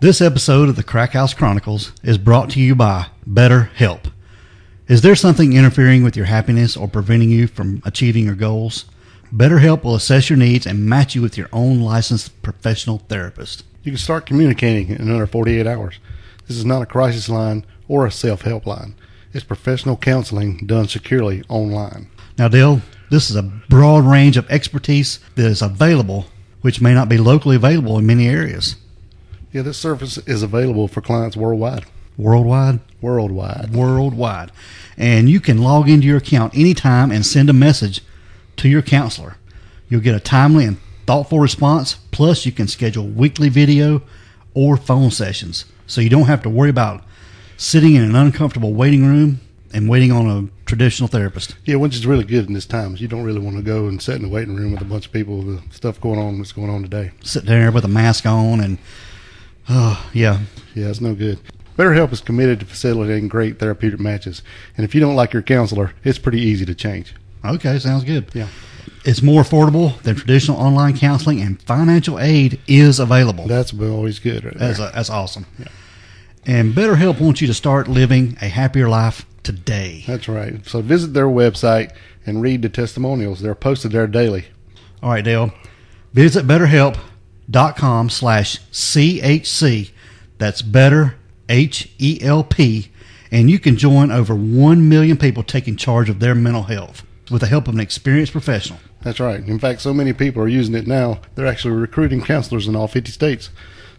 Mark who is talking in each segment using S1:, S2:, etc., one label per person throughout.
S1: This episode of the Crack House Chronicles is brought to you by BetterHelp. Is there something interfering with your happiness or preventing you from achieving your goals? BetterHelp will assess your needs and match you with your own licensed professional therapist.
S2: You can start communicating in under 48 hours. This is not a crisis line or a self help line. It's professional counseling done securely online.
S1: Now, Dale, this is a broad range of expertise that is available, which may not be locally available in many areas.
S2: Yeah, this service is available for clients worldwide.
S1: Worldwide?
S2: Worldwide.
S1: Worldwide. And you can log into your account anytime and send a message to your counselor. You'll get a timely and thoughtful response, plus, you can schedule weekly video or phone sessions. So you don't have to worry about sitting in an uncomfortable waiting room and waiting on a traditional therapist.
S2: Yeah, which is really good in this time. You don't really want to go and sit in the waiting room with a bunch of people with stuff going on that's going on today.
S1: Sit there with a mask on and, oh, yeah.
S2: Yeah, it's no good. BetterHelp is committed to facilitating great therapeutic matches. And if you don't like your counselor, it's pretty easy to change.
S1: Okay, sounds good.
S2: Yeah.
S1: It's more affordable than traditional online counseling, and financial aid is available.
S2: That's always good. Right
S1: That's, a, that's awesome. And BetterHelp wants you to start living a happier life today.
S2: That's right. So visit their website and read the testimonials. They're posted there daily.
S1: All right, Dale. Visit betterhelp.com slash CHC. That's better, H E L P. And you can join over 1 million people taking charge of their mental health with the help of an experienced professional.
S2: That's right. In fact, so many people are using it now, they're actually recruiting counselors in all 50 states.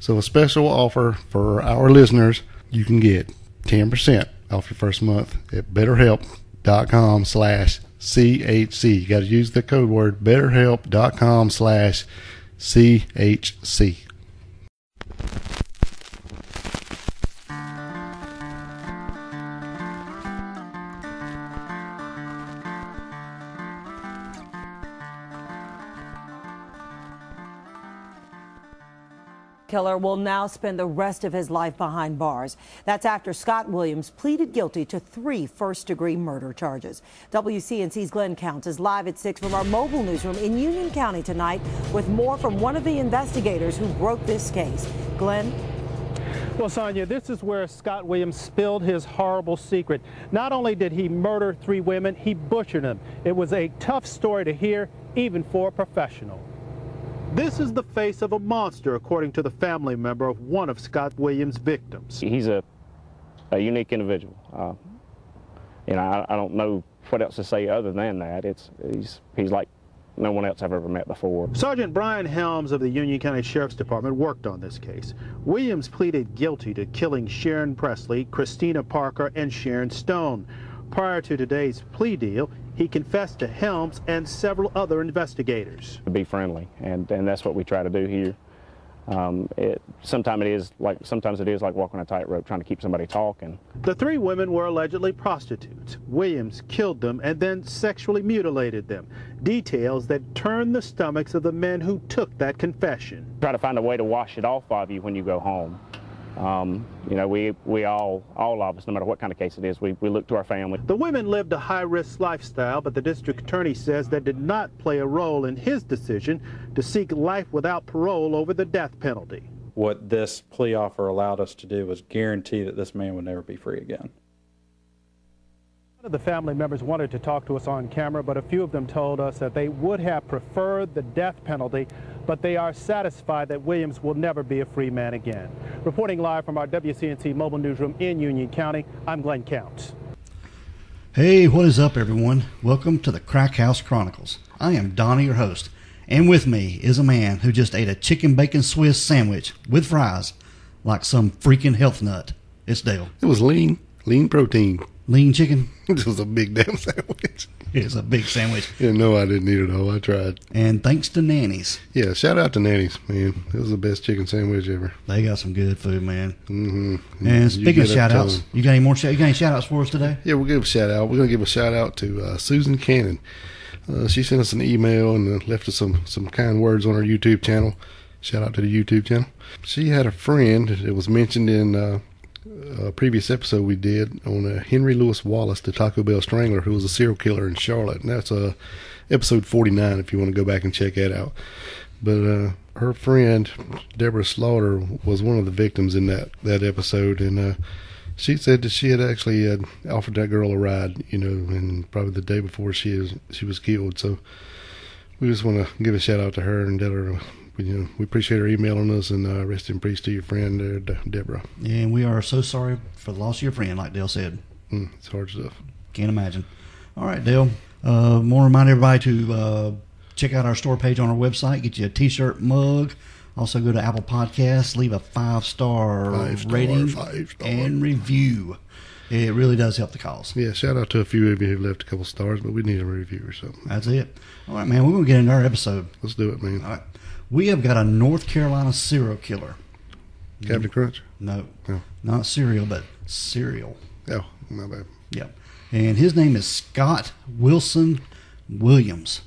S2: So, a special offer for our listeners you can get 10% off your first month at betterhelp.com slash CHC. You got to use the code word betterhelp.com slash CHC.
S3: Killer will now spend the rest of his life behind bars. That's after Scott Williams pleaded guilty to three first degree murder charges. WCNC's Glenn Counts is live at 6 from our mobile newsroom in Union County tonight with more from one of the investigators who broke this case. Glenn?
S4: Well, Sonia, this is where Scott Williams spilled his horrible secret. Not only did he murder three women, he butchered them. It was a tough story to hear, even for a professional. This is the face of a monster, according to the family member of one of Scott Williams' victims.
S5: He's a, a unique individual. Uh, you know, I, I don't know what else to say other than that. It's he's he's like no one else I've ever met before.
S4: Sergeant Brian Helms of the Union County Sheriff's Department worked on this case. Williams pleaded guilty to killing Sharon Pressley, Christina Parker, and Sharon Stone. Prior to today's plea deal, he confessed to Helms and several other investigators.
S5: To be friendly, and and that's what we try to do here. Um, it, sometimes it is like sometimes it is like walking a tightrope, trying to keep somebody talking.
S4: The three women were allegedly prostitutes. Williams killed them and then sexually mutilated them. Details that turned the stomachs of the men who took that confession.
S5: Try to find a way to wash it off of you when you go home. Um, you know, we, we all, all of us, no matter what kind of case it is, we, we look to our family.
S4: The women lived a high-risk lifestyle, but the district attorney says that did not play a role in his decision to seek life without parole over the death penalty.
S6: What this plea offer allowed us to do was guarantee that this man would never be free again.
S4: One of the family members wanted to talk to us on camera, but a few of them told us that they would have preferred the death penalty, but they are satisfied that Williams will never be a free man again. Reporting live from our WCNC mobile newsroom in Union County, I'm Glenn Counts.
S1: Hey, what is up, everyone? Welcome to the Crack House Chronicles. I am Donnie, your host, and with me is a man who just ate a chicken bacon Swiss sandwich with fries like some freaking health nut. It's Dale.
S2: It was lean, lean protein.
S1: Lean chicken.
S2: This was a big damn sandwich.
S1: It's a big sandwich.
S2: Yeah, no, I didn't eat it all. I tried.
S1: And thanks to Nanny's.
S2: Yeah, shout out to Nanny's, man. It was the best chicken sandwich ever.
S1: They got some good food, man.
S2: Mm-hmm.
S1: And speaking of shout outs, you got any more shout you got any shout outs for us today?
S2: Yeah, we'll give a shout out. We're going to give a shout out to uh, Susan Cannon. Uh, she sent us an email and uh, left us some, some kind words on our YouTube channel. Shout out to the YouTube channel. She had a friend that was mentioned in uh, a previous episode we did on Henry Lewis Wallace, the Taco Bell Strangler, who was a serial killer in Charlotte. And that's uh, episode 49 if you want to go back and check that out. But uh, her friend Deborah Slaughter was one of the victims in that that episode, and uh, she said that she had actually uh, offered that girl a ride, you know, and probably the day before she is she was killed. So we just want to give a shout out to her and tell her, uh, you know, we appreciate her emailing us, and uh, rest in peace to your friend there, De- Deborah.
S1: And we are so sorry for the loss of your friend, like Dale said.
S2: Mm, it's hard stuff.
S1: Can't imagine. All right, Dale. Uh, want to remind everybody to uh, check out our store page on our website. Get you a T-shirt, mug. Also, go to Apple Podcasts, leave a five star rating
S2: five star.
S1: and review. It really does help the cause.
S2: Yeah, shout out to a few of you who left a couple stars, but we need a review or something.
S1: That's it. All right, man. We're gonna get into our episode.
S2: Let's do it, man.
S1: All right. We have got a North Carolina serial killer.
S2: Captain Crunch.
S1: No,
S2: No.
S1: not cereal, but cereal.
S2: Oh, my bad.
S1: Yep. And his name is Scott Wilson Williams.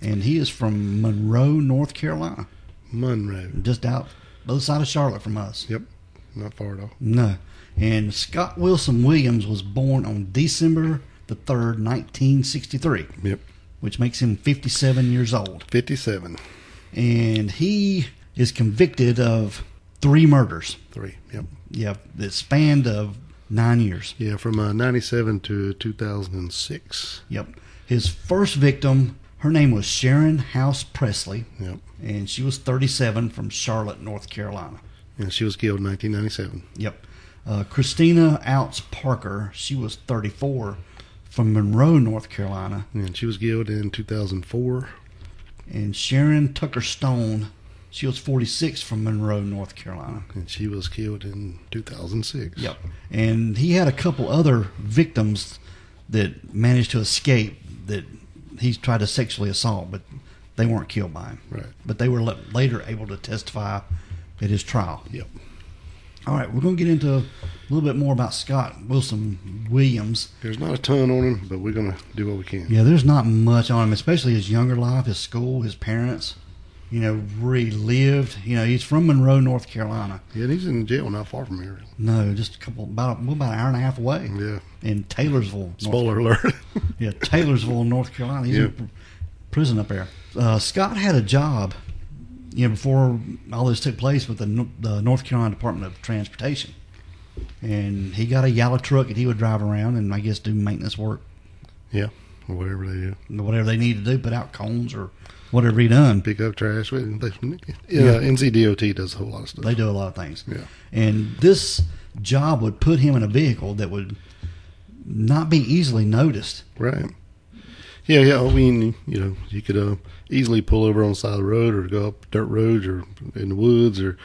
S1: And he is from Monroe, North Carolina.
S2: Monroe.
S1: Just out the other side of Charlotte from us.
S2: Yep, not far at all.
S1: No. And Scott Wilson Williams was born on December the 3rd, 1963,
S2: Yep,
S1: which makes him 57 years old.
S2: fifty-seven.
S1: And he is convicted of three murders.
S2: Three. Yep.
S1: Yeah, that spanned of nine years.
S2: Yeah, from uh, ninety-seven to two thousand and six.
S1: Yep. His first victim, her name was Sharon House Pressley,
S2: Yep.
S1: and she was 37 from Charlotte, North Carolina.
S2: And she was killed in nineteen ninety-seven.
S1: Yep. Uh, Christina Outz Parker, she was 34 from Monroe, North Carolina.
S2: And she was killed in two thousand four.
S1: And Sharon Tucker Stone, she was 46 from Monroe, North Carolina.
S2: And she was killed in two thousand six.
S1: Yep. And he had a couple other victims that managed to escape that he tried to sexually assault, but they weren't killed by him.
S2: Right.
S1: But they were later able to testify at his trial.
S2: Yep.
S1: All right, we're going to get into a little bit more about Scott Wilson Williams.
S2: There's not a ton on him, but we're gonna do what we can.
S1: Yeah, there's not much on him, especially his younger life, his school, his parents. You know, where he lived. You know, he's from Monroe, North Carolina.
S2: Yeah, and he's in jail not far from here.
S1: No, just a couple, about well, about an hour and a half away.
S2: Yeah.
S1: In Taylorsville, North
S2: Spoiler alert.
S1: Yeah, Taylorsville, North Carolina. He's
S2: Yeah.
S1: in pr- prison up there. Uh, Scott had a job, you know, before all this took place with the, the North Carolina Department of Transportation, and he got a yellow truck that he would drive around and I guess do maintenance work,
S2: yeah, or whatever they do.
S1: whatever they need to do, put out cones or whatever he done.
S2: Pick up trash. They, yeah, NCDOT does a whole lot of stuff.
S1: They do a lot of things.
S2: Yeah.
S1: And this job would put him in a vehicle that would not be easily noticed.
S2: Right. Yeah, yeah. I mean, you know, you could uh, easily pull over on the side of the road or go up dirt roads or in the woods or,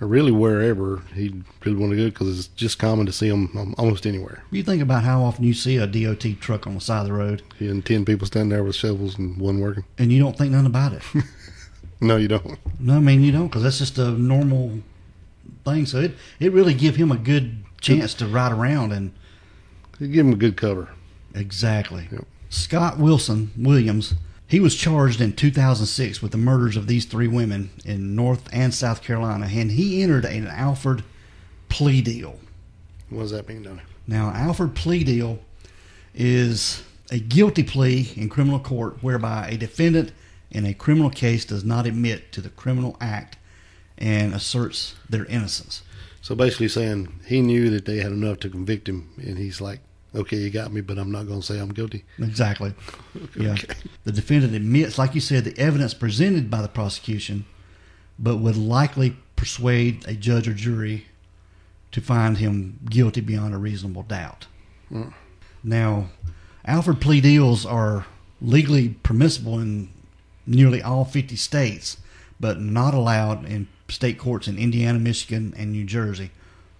S2: or really wherever he'd really want to go because it's just common to see them um, almost anywhere.
S1: You think about how often you see a DOT truck on the side of the road
S2: And 10 people standing there with shovels and one working.
S1: and you don't think nothing about it.
S2: No, you don't.
S1: No, I mean you don't, because that's just a normal thing. So it it really give him a good chance to ride around and
S2: You give him a good cover.
S1: exactly.
S2: Yep.
S1: Scott Wilson Williams, he was charged in 2006 with the murders of these three women in North and South Carolina, and he entered an Alford plea deal.
S2: What does that mean, Donnie?
S1: Now, Alford plea deal is a guilty plea in criminal court whereby a defendant in a criminal case does not admit to the criminal act and asserts their innocence.
S2: So basically saying he knew that they had enough to convict him, and he's like, okay, you got me, but I'm not going to say I'm guilty.
S1: Exactly. Yeah.
S2: Okay.
S1: The defendant admits, like you said, the evidence presented by the prosecution, but would likely persuade a judge or jury to find him guilty beyond a reasonable doubt. Mm. Now, Alford plea deals are legally permissible in nearly all 50 states, but not allowed in state courts in Indiana, Michigan, and New Jersey,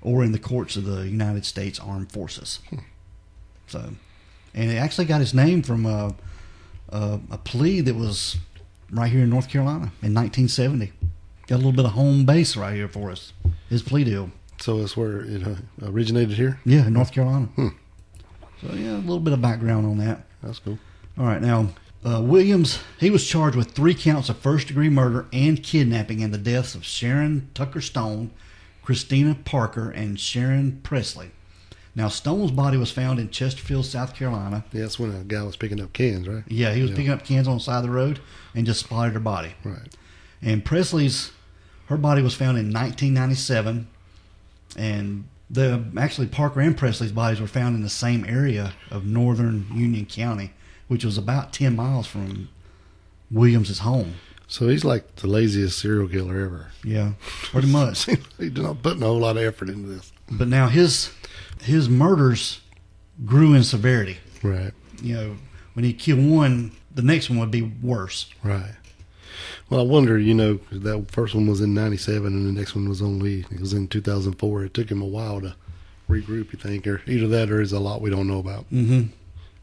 S1: or in the courts of the United States Armed Forces. Hmm. So, and it actually got its name from a, a, a plea that was right here in North Carolina in 1970. Got a little bit of home base right here for us. His plea deal.
S2: So that's where it uh, originated here.
S1: Yeah, in North Carolina. Hmm. So, yeah, a little bit of background on that.
S2: That's cool.
S1: All right, now uh, Williams he was charged with three counts of first degree murder and kidnapping in the deaths of Sharon Tucker Stone, Christina Parker, and Sharon Pressley. Now Stone's body was found in Chesterfield, South Carolina.
S2: Yeah, that's when a guy was picking up cans, right?
S1: Yeah, he was picking up cans on the side of the road and just spotted her body.
S2: Right.
S1: And Pressley's, her body was found in 1997, and the actually Parker and Pressley's bodies were found in the same area of northern Union County, which was about 10 miles from Williams's home.
S2: So he's like the laziest serial killer ever.
S1: Yeah, pretty much.
S2: He's not putting a whole lot of effort into this.
S1: but now his his murders grew in severity.
S2: Right.
S1: You know, when he killed one, the next one would be worse.
S2: Right. Well, I wonder, you know, that first one was in 97 and the next one was only, it was in 2004. It took him a while to regroup, you think, or either that or is a lot we don't know about.
S1: Mm-hmm.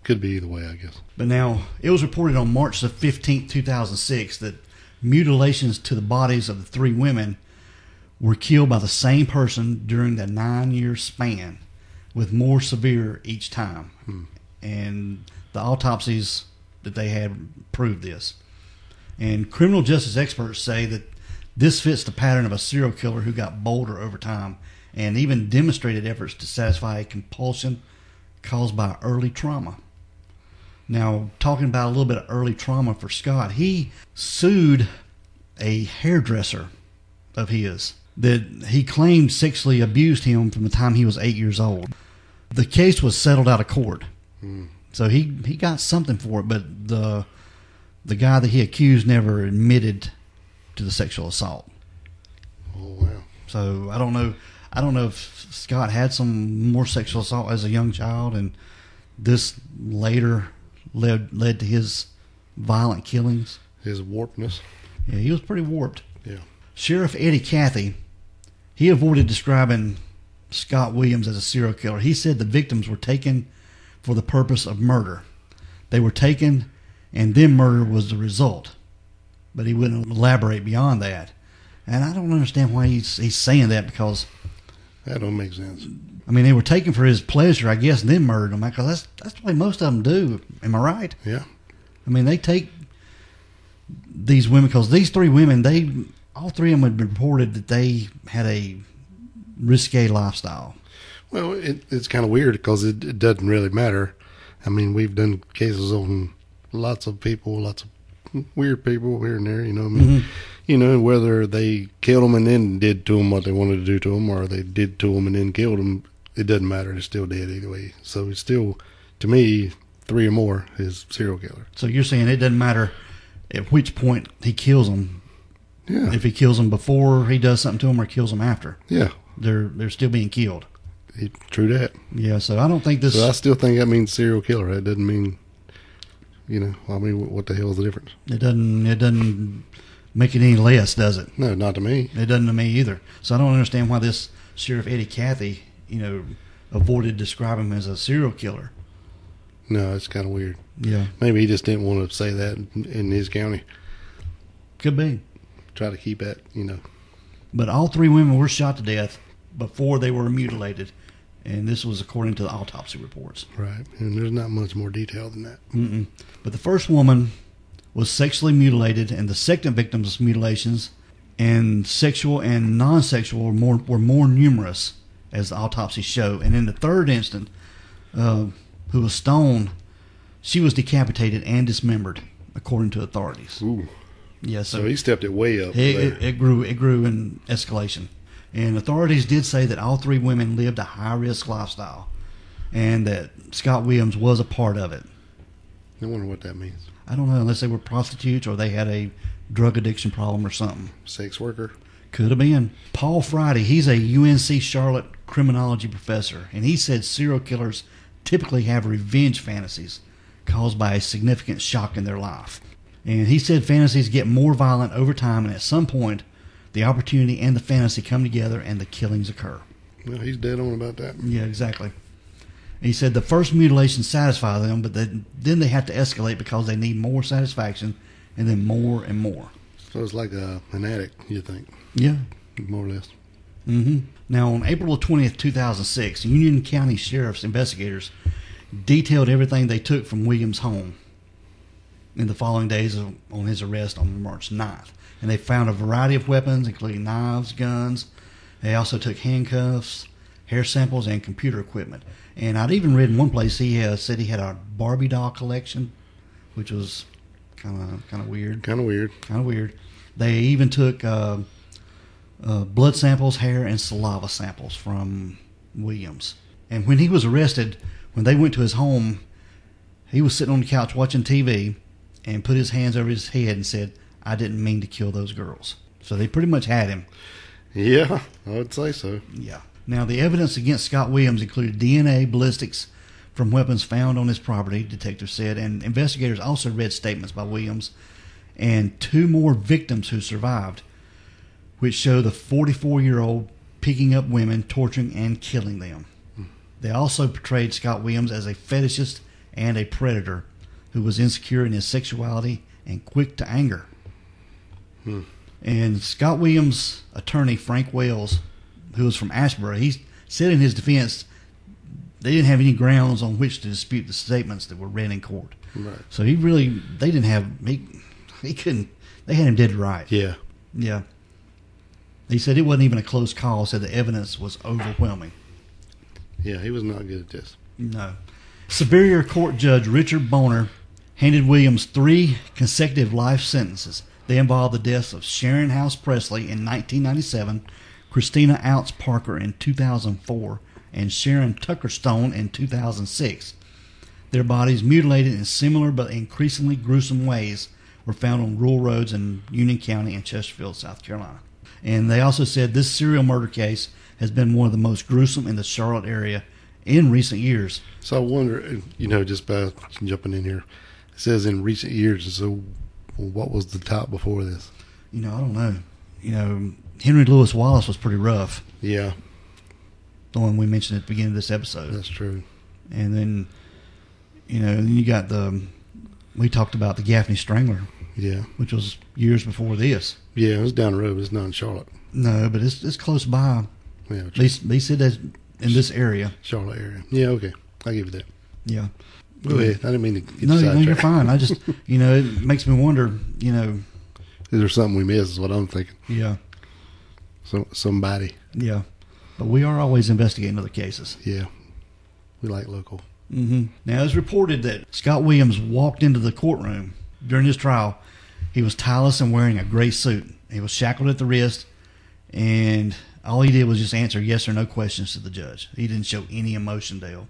S2: Could be either way, I guess.
S1: But now it was reported on March the fifteenth, two thousand six, that mutilations to the bodies of the three women were killed by the same person during the nine-year span, with more severe each time. And the autopsies that they had proved this. And criminal justice experts say that this fits the pattern of a serial killer who got bolder over time and even demonstrated efforts to satisfy a compulsion caused by early trauma. Now, talking about a little bit of early trauma for Scott, he sued a hairdresser of his that he claimed sexually abused him from the time he was eight years old. The case was settled out of court, so he he got something for it, but the the guy that he accused never admitted to the sexual assault.
S2: Oh, wow.
S1: So I don't know. I don't know if Scott had some more sexual assault as a young child, and this later led led to his violent killings.
S2: His warpedness.
S1: Yeah, he was pretty warped.
S2: Yeah.
S1: Sheriff Eddie Cathey, he avoided describing Scott Williams as a serial killer. He said the victims were taken for the purpose of murder. They were taken, and then murder was the result. But he wouldn't elaborate beyond that. And I don't understand why he's he's saying that because
S2: That don't make sense.
S1: I mean they were taken for his pleasure, I guess, and then murdered him. Because that's that's the way most of them do. Am I right?
S2: Yeah.
S1: I mean, they take these women because these three women, they all three of them had been reported that they had a risque lifestyle.
S2: Well, it, it's kind of weird because it, it doesn't really matter. I mean, we've done cases on lots of people, lots of weird people here and there. You know, I mean, mm-hmm. you know, whether they killed them and then did to them what they wanted to do to them, or they did to them and then killed them, it doesn't matter. They're still dead either way. So it's still, to me, three or more is serial killer.
S1: So you're saying it doesn't matter at which point he kills them.
S2: Yeah,
S1: If he kills them before he does something to them, or kills them after,
S2: yeah,
S1: they're they're still being killed.
S2: it, true that.
S1: Yeah. So I don't think this.
S2: So I still think that means serial killer. It doesn't mean, you know, I mean, what the hell is the difference?
S1: it doesn't. It doesn't make it any less, does it?
S2: No, not to me.
S1: It doesn't to me either. So I don't understand why this Sheriff Eddie Cathey, you know, avoided describing him as a serial killer.
S2: No, it's kind of weird.
S1: Yeah,
S2: Maybe he just didn't want to say that in- in his county.
S1: could be.
S2: Try to keep that, you know.
S1: But all three women were shot to death before they were mutilated, and this was according to the autopsy reports.
S2: Right. And there's not much more detail than that.
S1: Mm-mm. But the first woman was sexually mutilated, and the second victim's mutilations and sexual and non-sexual were more were more numerous, as the autopsy show. And in the third instance, uh, who was stoned, she was decapitated and dismembered, according to authorities.
S2: Ooh.
S1: Yeah,
S2: So he stepped it way up.
S1: it, it, it grew. It grew in escalation, and authorities did say that all three women lived a high risk lifestyle, and that Scott Williams was a part of it.
S2: I wonder what that means.
S1: I don't know unless they were prostitutes or they had a drug addiction problem or something.
S2: Sex worker.
S1: Could have been. Paul Friday, he's a UNC Charlotte criminology professor, and he said serial killers typically have revenge fantasies caused by a significant shock in their life. And he said fantasies get more violent over time, and at some point, the opportunity and the fantasy come together and the killings occur.
S2: Well, he's dead on about that.
S1: Yeah, exactly. He said the first mutilation satisfy them, but then, then they have to escalate because they need more satisfaction and then more and more.
S2: So it's like a, an addict, you think,
S1: Yeah.
S2: more or less.
S1: Mm-hmm. Now, on April 20th, 2006, Union County Sheriff's investigators detailed everything they took from Williams' home in the following days of, on his arrest on March 9th. And they found a variety of weapons, including knives, guns. They also took handcuffs, hair samples, and computer equipment. And I'd even read in one place he uh, said he had a Barbie doll collection, which was kind of kind of weird
S2: Kind of weird.
S1: kind of weird. They even took uh, uh, blood samples, hair, and saliva samples from Williams. And when he was arrested, when they went to his home, he was sitting on the couch watching TV and put his hands over his head and said, I didn't mean to kill those girls. So they pretty much had him.
S2: Yeah, I would say so.
S1: Yeah. Now, the evidence against Scott Williams included DNA, ballistics from weapons found on his property, detectives said, and investigators also read statements by Williams and two more victims who survived, which show the 44 year old picking up women, torturing, and killing them. Hmm. They also portrayed Scott Williams as a fetishist and a predator who was insecure in his sexuality and quick to anger. Hmm. And Scott Williams' attorney, Frank Wells, who was from Ashbury, he said in his defense they didn't have any grounds on which to dispute the statements that were read in court.
S2: Right.
S1: So he really, they didn't have, he, he couldn't, they had him dead right.
S2: Yeah.
S1: Yeah. He said it wasn't even a close call, said the evidence was overwhelming.
S2: Yeah, he was not good at this.
S1: No. Superior Court Judge Richard Boner handed Williams three consecutive life sentences. They involved the deaths of Sharon House Pressley in 1997, Christina Outz Parker in 2004, and Sharon Tucker Stone in 2006. Their bodies, mutilated in similar but increasingly gruesome ways, were found on rural roads in Union County and Chesterfield, South Carolina. And they also said this serial murder case has been one of the most gruesome in the Charlotte area in recent years.
S2: So I wonder, you know, just by jumping in here, it says in recent years. So, what was the top before this?
S1: You know, I don't know. You know, Henry Lewis Wallace was pretty rough,
S2: Yeah,
S1: the one we mentioned at the beginning of this episode.
S2: that's true.
S1: And then, you know, then you got the, we talked about the Gaffney Strangler,
S2: Yeah,
S1: which was years before this.
S2: yeah, it was down the road. It's not in Charlotte.
S1: No, but it's it's close by.
S2: Yeah,
S1: At least they said that in this area.
S2: Charlotte area. Yeah, okay, I give you that.
S1: Yeah.
S2: Go ahead. I didn't mean to
S1: No,
S2: you
S1: no, you're fine. I just, you know, it makes me wonder. You know,
S2: Is there something we miss? Is what I'm thinking.
S1: yeah,
S2: So somebody.
S1: yeah. But we are always investigating other cases.
S2: Yeah, we like local.
S1: Mm-hmm. Now, it's reported that Scott Williams walked into the courtroom during his trial. He was tireless and wearing a gray suit. He was shackled at the wrist, and all he did was just answer yes or no questions to the judge. He didn't show any emotion, Dale.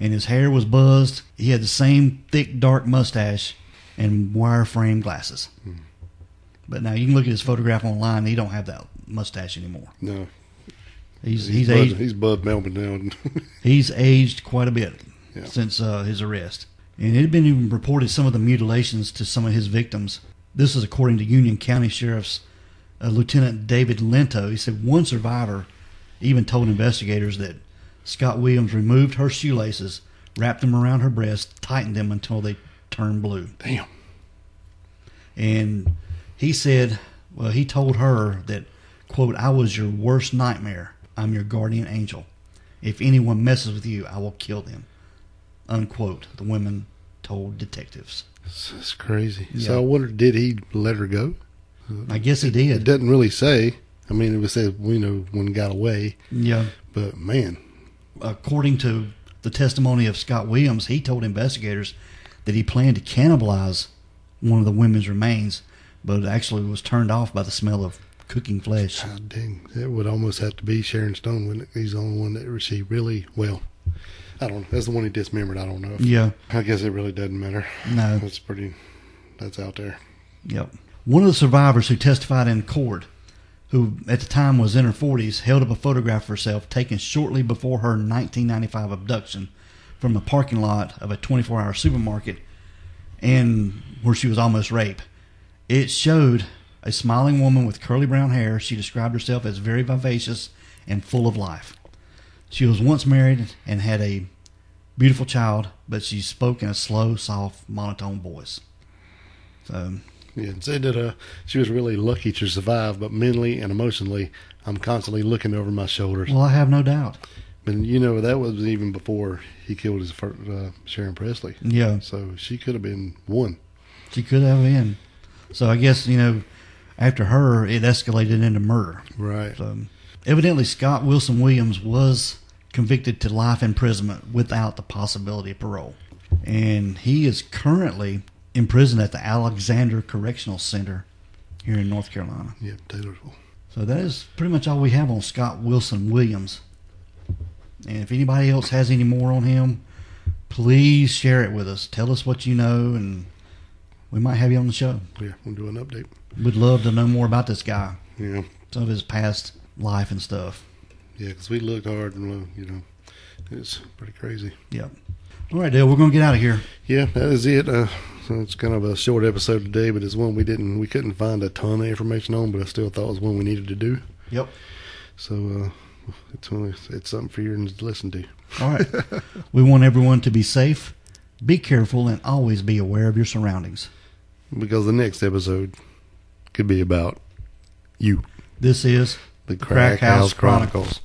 S1: And his hair was buzzed. He had the same thick, dark mustache and wire frame glasses. But now you can look at his photograph online. And he don't have that mustache anymore.
S2: No,
S1: He's
S2: he's
S1: he's
S2: Bud,
S1: aged
S2: he's Bud Melvin now.
S1: He's aged quite a bit
S2: Yeah.
S1: since uh, his arrest. And it had been even reported some of the mutilations to some of his victims. This is according to Union County Sheriff's uh, Lieutenant David Lento. He said one survivor even told investigators that Scott Williams removed her shoelaces, wrapped them around her breast, tightened them until they turned blue.
S2: Damn.
S1: And he said, well, he told her that, quote, I was your worst nightmare. I'm your guardian angel. If anyone messes with you, I will kill them. Unquote. The women told detectives.
S2: It's, it's crazy.
S1: Yeah.
S2: So I wonder, did he let her go?
S1: I guess he did.
S2: It doesn't really say. I mean, it was said, you know, when he got away.
S1: Yeah.
S2: But man,
S1: According to the testimony of Scott Williams, he told investigators that he planned to cannibalize one of the women's remains, but actually was turned off by the smell of cooking flesh.
S2: God dang, it would almost have to be Sharon Stone, wouldn't it? He's the only one that she really well. I don't know. That's the one he dismembered. I don't know. If,
S1: Yeah.
S2: I guess it really doesn't matter.
S1: No.
S2: That's pretty. That's out there.
S1: Yep. One of the survivors who testified in court, who at the time was in her 40s, held up a photograph of herself taken shortly before her 1995 abduction from the parking lot of a 24 hour supermarket and where she was almost raped. It showed a smiling woman with curly brown hair. She described herself as very vivacious and full of life. She was once married and had a beautiful child, but she spoke in a slow, soft, monotone voice. So,
S2: Yeah, and said that uh, she was really lucky to survive, but mentally and emotionally, I'm constantly looking over my shoulders.
S1: well, I have no doubt.
S2: And you know that was even before he killed his first, uh, Sharon Pressley.
S1: Yeah,
S2: So she could have been one.
S1: she could have been. So I guess you know, after her, it escalated into murder.
S2: Right.
S1: So evidently, Scott Wilson Williams was convicted to life imprisonment without the possibility of parole, and he is currently imprisoned at the Alexander Correctional Center here in North Carolina.
S2: Yeah, Taylorsville.
S1: So that is pretty much all we have on Scott Wilson Williams. And if anybody else has any more on him, please share it with us. Tell us what you know, and we might have you on the show.
S2: Yeah, we'll do an update.
S1: We'd love to know more about this guy,
S2: Yeah,
S1: some of his past life and stuff.
S2: yeah, because we looked hard and you know, it's pretty crazy.
S1: Yep. All right, Dale, we're going to get out of here.
S2: Yeah, that is it. Uh, it's kind of a short episode today, but it's one we didn't, we couldn't find a ton of information on, but I still thought it was one we needed to do.
S1: Yep.
S2: So uh, it's it's something for you to listen to.
S1: All right. we want everyone to be safe, be careful, and always be aware of your surroundings.
S2: Because the next episode could be about you,
S1: This is
S2: the Crack, House Chronicles.